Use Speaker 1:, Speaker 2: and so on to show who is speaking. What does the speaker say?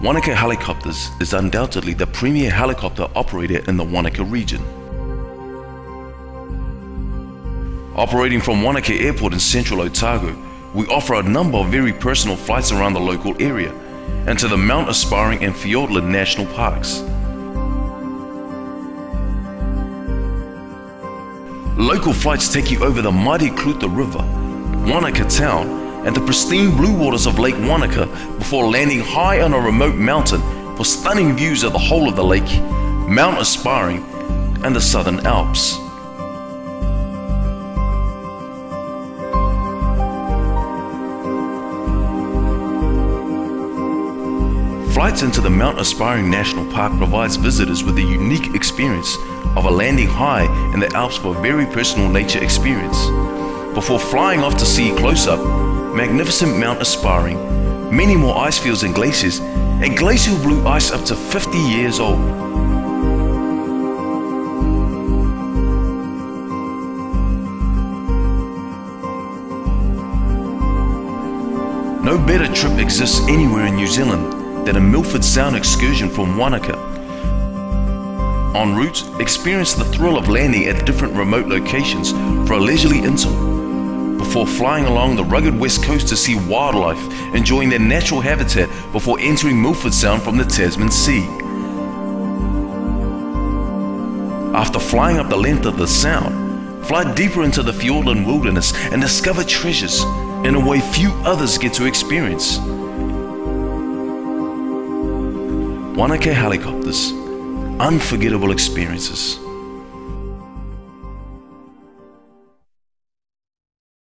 Speaker 1: Wanaka Helicopters is undoubtedly the premier helicopter operator in the Wanaka region. Operating from Wanaka Airport in central Otago, we offer a number of very personal flights around the local area and to the Mount Aspiring and Fiordland National Parks. Local flights take you over the mighty Clutha River, Wanaka Town, and the pristine blue waters of Lake Wanaka before landing high on a remote mountain for stunning views of the whole of the lake, Mount Aspiring, and the Southern Alps. Flights into the Mount Aspiring National Park provides visitors with the unique experience of a landing high in the Alps for a very personal nature experience. Before flying off to see close up magnificent Mount Aspiring, many more ice fields and glaciers, and glacial blue ice up to 50 years old. No better trip exists anywhere in New Zealand than a Milford Sound excursion from Wanaka. En route, experience the thrill of landing at different remote locations for a leisurely interval before flying along the rugged west coast to see wildlife enjoying their natural habitat before entering Milford Sound from the Tasman Sea. After flying up the length of the sound, fly deeper into the Fiordland wilderness and discover treasures in a way few others get to experience. Wanaka Helicopters, unforgettable experiences.